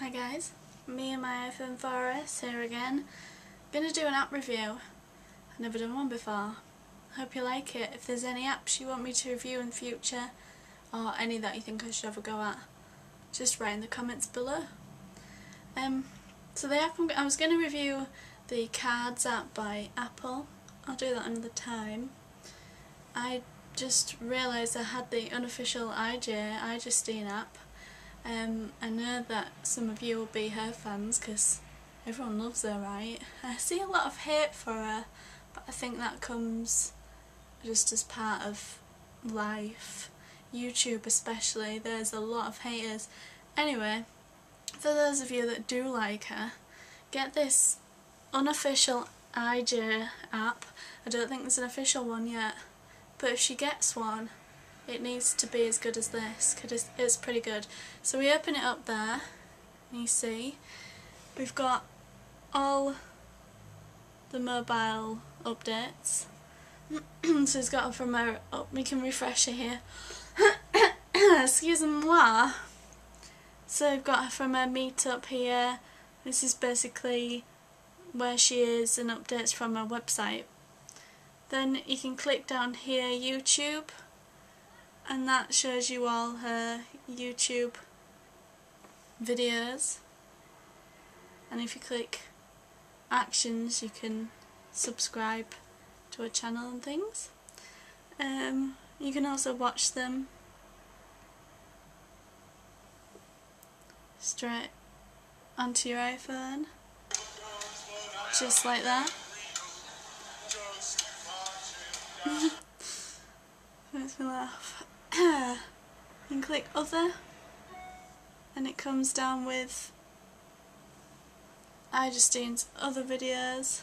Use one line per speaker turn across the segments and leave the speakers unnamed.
Hi guys, me and my iPhone 4S here again. Gonna do an app review. I've never done one before. Hope you like it. If there's any apps you want me to review in future, or any that you think I should a go at, just write in the comments below. Um, so the app I'm, I was to review the Cards app by Apple. I'll do that another time. I just realised I had the unofficial IJ, iJustine app um, I know that some of you will be her fans because everyone loves her, right? I see a lot of hate for her, but I think that comes just as part of life. YouTube especially, there's a lot of haters. Anyway, for those of you that do like her, get this unofficial IJ app. I don't think there's an official one yet, but if she gets one, it needs to be as good as this because it's pretty good. So we open it up there and you see we've got all the mobile updates. so it's got from our, oh, we can refresh it here. Excuse moi. So we've got from her meetup here. This is basically where she is and updates from her website. Then you can click down here YouTube and that shows you all her YouTube videos. And if you click actions you can subscribe to her channel and things. Um, you can also watch them straight onto your iPhone. Just like that. Makes me laugh and click other. And it comes down with iJustine's other videos.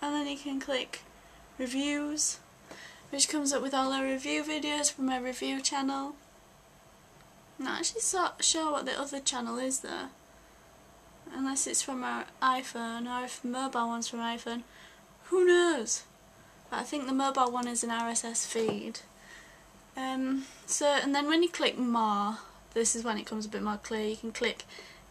And then you can click reviews which comes up with all our review videos from my review channel. I'm not actually so sure what the other channel is there unless it's from our iPhone or if mobile one's from iPhone. Who knows I think the mobile one is an RSS feed. Um, so, and then when you click more, this is when it comes a bit more clear. You can click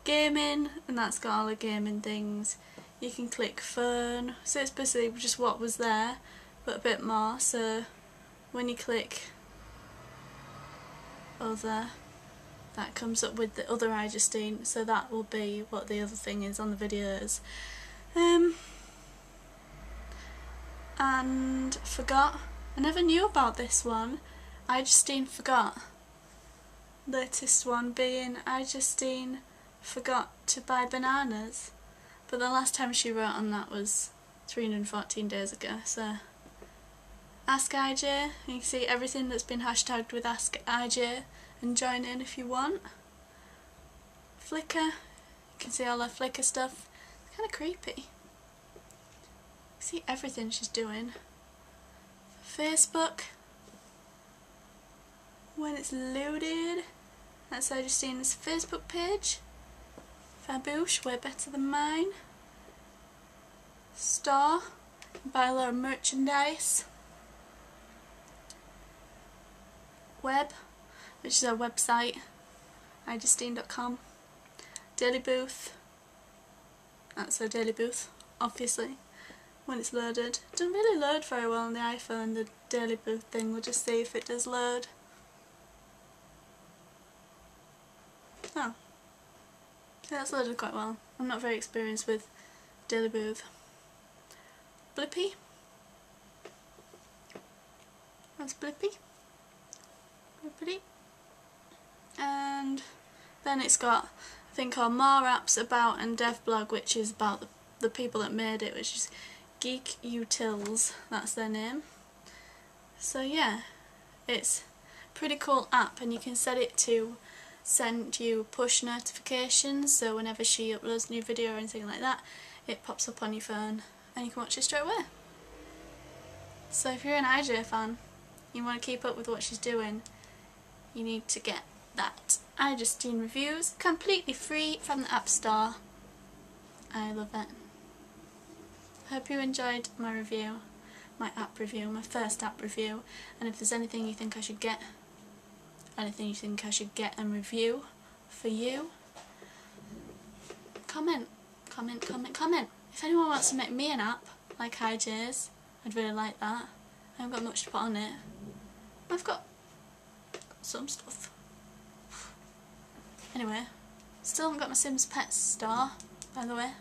gaming, and that's got all the gaming things. You can click phone, so it's basically just what was there, but a bit more. So, when you click other, that comes up with the other iJustine, so that will be what the other thing is on the videos. Um, and forgot. I never knew about this one. iJustine forgot. Latest one being iJustine forgot to buy bananas. But the last time she wrote on that was 314 days ago, so Ask IJ, you can see everything that's been hashtagged with Ask IJ and join in if you want. Flickr, you can see all her Flickr stuff. It's kind of creepy. See everything she's doing. Facebook, when it's loaded, that's how just seen this Facebook page. Faboosh, way better than mine. Star, buy a lot of merchandise. Web, which is our website, ijustine.com. Daily Booth, that's our daily booth, obviously when it's loaded. It doesn't really load very well on the iPhone, the Daily Booth thing. We'll just see if it does load. Oh. Yeah, that's loaded quite well. I'm not very experienced with Daily Booth. Blippy. That's Blippy. Blippity. And then it's got a thing called More Apps About and Devblog which is about the, the people that made it which is Geek Utils, that's their name. So yeah, it's a pretty cool app and you can set it to send you push notifications so whenever she uploads a new video or anything like that it pops up on your phone and you can watch it straight away. So if you're an IJ fan, you want to keep up with what she's doing, you need to get that I iJustine Reviews completely free from the App Store. I love it hope you enjoyed my review, my app review, my first app review, and if there's anything you think I should get, anything you think I should get and review for you. Comment, comment, comment, comment. If anyone wants to make me an app like IJ's, I'd really like that. I haven't got much to put on it. I've got some stuff. Anyway, still haven't got my Sims Pets star, by the way.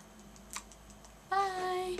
Bye!